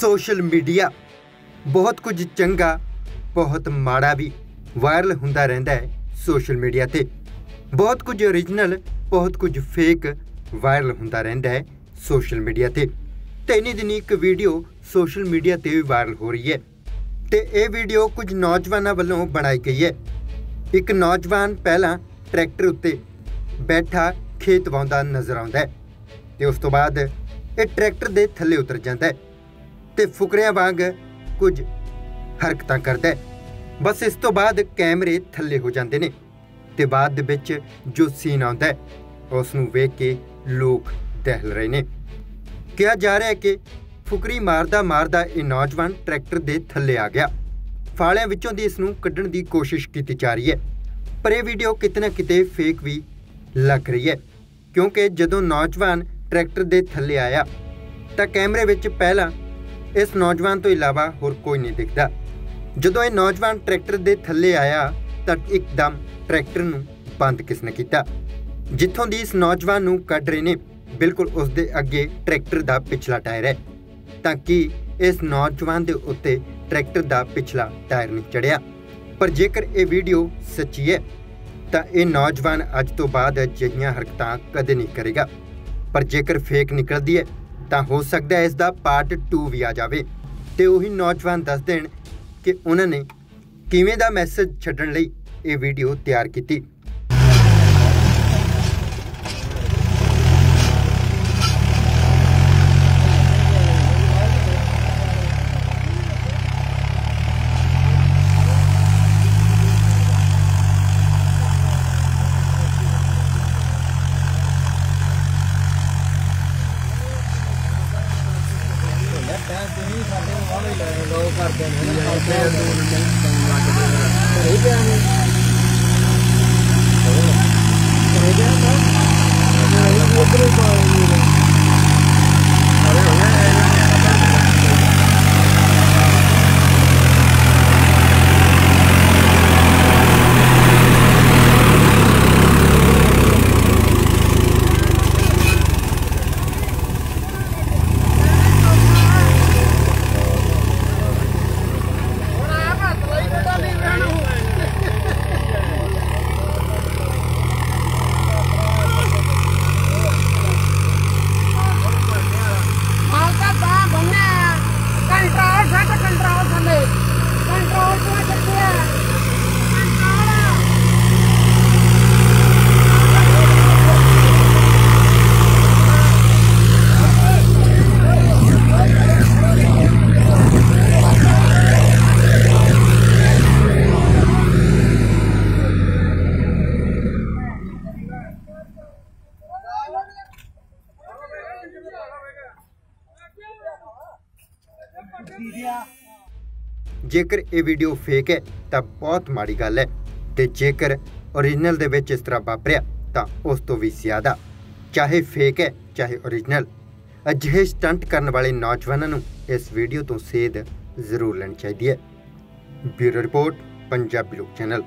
Social media ਬਹੁਤ ਕੁਝ ਚੰਗਾ, ਬਹੁਤ ਮਾੜਾ ਵੀ ਵਾਇਰਲ ਹੁੰਦਾ ਰਹਿੰਦਾ ਹੈ ਸੋਸ਼ਲ ਮੀਡੀਆ ਤੇ। ਬਹੁਤ ਕੁਝ origignal ਬਹੁਤ ਕੁਝ ਫੇਕ ਵਾਇਰਲ ਹੁੰਦਾ ਰਹਿੰਦਾ ਹੈ ਸੋਸ਼ਲ ਮੀਡੀਆ ਤੇ। ਤੇ ਇਨੀ ਦਿਨੀ ਇੱਕ ਵੀਡੀਓ ਸੋਸ਼ਲ ਮੀਡੀਆ ਤੇ ਵੀ ਵਾਇਰਲ ਹੋ ਰਹੀ ਹੈ। ਤੇ ਇਹ ਵੀਡੀਓ ਕੁਝ ਨੌਜਵਾਨਾਂ ਵੱਲੋਂ ਬਣਾਈ ਗਈ ਹੈ। ਇੱਕ ਨੌਜਵਾਨ ਪਹਿਲਾਂ ਟਰੈਕਟਰ ਉੱਤੇ ਬੈਠਾ ਖੇਤ ਵਾਉਂਦਾ ਨਜ਼ਰ ਆਉਂਦਾ ਹੈ ਤੇ ਉਸ ਤੋਂ ਬਾਅਦ ਇਹ ਟਰੈਕਟਰ ਦੇ ਥੱਲੇ ਉਤਰ ਜਾਂਦਾ ਹੈ। ਤੇ ਫੁਕਰਿਆਂ ਵਾਂਗ ਕੁਝ ਹਰਕਤਾਂ ਕਰਦਾ ਹੈ। ਬਸ ਇਸ ਤੋਂ ਬਾਅਦ ਕੈਮਰੇ ਥੱਲੇ ਹੋ ਜਾਂਦੇ ਨੇ ਤੇ ਬਾਅਦ ਦੇ ਵਿੱਚ ਜੋ ਸੀਨ ਆਉਂਦਾ ਹੈ ਉਸ ਨੂੰ ਵੇਖ ਕੇ ਲੋਕ ਦਹਿਲ ਰਹੇ ਨੇ। ਕਿਹਾ ਜਾ ਰਿਹਾ ਹੈ ਕਿ ਫੁਕਰੀ ਮਾਰਦਾ ਮਾਰਦਾ ਇਹ ਨੌਜਵਾਨ ਟਰੈਕਟਰ ਦੇ ਥੱਲੇ ਆ ਗਿਆ। ਫਾਲਿਆਂ ਵਿੱਚੋਂ ਦੀ ਇਸ ਨੂੰ ਕੱਢਣ ਦੀ ਕੋਸ਼ਿਸ਼ ਕੀਤੀ ਜਾ ਰਹੀ ਹੈ, ਪਰ ਇਹ ਵੀਡੀਓ ਕਿਤੇ ਨਾ ਕਿਤੇ ਫੇਕ ਵੀ ਲੱਗ ਰਹੀ ਹੈ, ਕਿਉਂਕਿ ਜਦੋਂ ਨੌਜਵਾਨ ਟਰੈਕਟਰ ਦੇ ਥੱਲੇ ਆਇਆ, ਤਾਂ ਕੈਮਰੇ ਵਿੱਚ ਪਹਿਲਾਂ ਇਸ ਨੌਜਵਾਨ ਤੋਂ ਇਲਾਵਾ ਹੋਰ ਕੋਈ ਨਹੀਂ ਦਿਖਦਾ। ਜਦੋਂ ਇਹ ਨੌਜਵਾਨ ਟਰੈਕਟਰ ਦੇ ਥੱਲੇ ਆਇਆ, ਤਾਂ ਇੱਕਦਮ ਟਰੈਕਟਰ ਨੂੰ ਬੰਦ ਕਿਸ ਨੇ ਕੀਤਾ। ਜਿੱਥੋਂ ਦੀ ਇਸ ਨੌਜਵਾਨ ਨੂੰ ਕੱਢ ਰਹੇ ਨੇ, ਬਿਲਕੁਲ ਉਸ ਦੇ ਅੱਗੇ ਟਰੈਕਟਰ ਦਾ ਪਿਛਲਾ ਟਾਇਰ ਹੈ। ਤਾਂ ਕਿ ਇਸ ਨੌਜਵਾਨ ਦੇ ਉੱਤੇ ਟਰੈਕਟਰ ਦਾ ਪਿਛਲਾ ਟਾਇਰ ਨਹੀਂ ਚੜਿਆ? ਪਰ ਜੇਕਰ ਇਹ ਵੀਡੀਓ ਸੱਚੀ ਹੈ, ਤਾਂ ਇਹ ਨੌਜਵਾਨ ਅੱਜ ਤੋਂ ਬਾਅਦ ਅਜਿਹੀਆਂ ਹਰਕਤਾਂ ਕਦੇ ਨਹੀਂ ਕਰੇਗਾ। ਪਰ ਜੇਕਰ ਫੇਕ ਨਿਕਲਦੀ ਹੈ ਤਾਂ ਹੋ ਸਕਦਾ ਹੈ ਇਸ ਦਾ ਪਾਰਟ 2 ਵੀ ਆ ਜਾਵੇ। ਤੇ ਉਹੀ ਨੌਜਵਾਨ ਦੱਸ ਦੇਣ ਕਿ ਉਹਨਾਂ ਨੇ ਕਿਵੇਂ ਦਾ ਮੈਸੇਜ ਛੱਡਣ ਲਈ ਇਹ ਵੀਡੀਓ ਤਿਆਰ ਕੀਤੀ। ਮਾਲਕਾ ਜੇਕਰ ਇਹ ਵੀਡੀਓ ਫੇਕ ਹੈ, ਤਾਂ ਬਹੁਤ ਮਾੜੀ ਗੱਲ ਹੈ। ਤੇ ਜੇਕਰ origignal ਦੇ ਵਿੱਚ ਇਸ ਤਰ੍ਹਾਂ ਵਾਪਰਿਆ, ਤਾਂ ਉਸ ਤੋਂ ਵੀ ਜ਼ਿਆਦਾ। ਚਾਹੇ ਫੇਕ ਹੈ, ਚਾਹੇ origignal ਅਜਿਹੇ ਸਟੰਟ ਕਰਨ ਵਾਲੇ ਨੌਜਵਾਨਾਂ ਨੂੰ ਇਸ ਵੀਡੀਓ ਤੋਂ ਸੇਧ ਜ਼ਰੂਰ ਲੈਣੀ ਚਾਹੀਦੀ ਹੈ। ਬਿਊਰੋ ਰਿਪੋਰਟ, ਪੰਜਾਬੀ ਲੋਕ ਚੈਨਲ।